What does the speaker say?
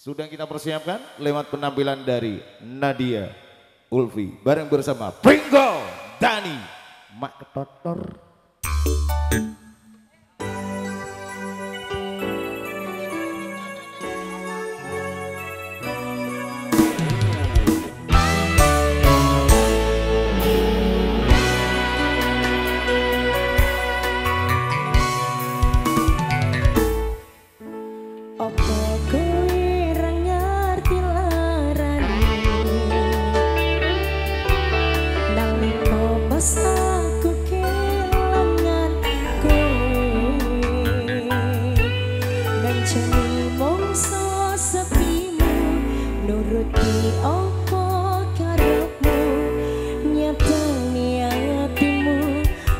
Sudah kita persiapkan lewat penampilan dari Nadia Ulfi bareng bersama Pringo Dani Mak Ketotor.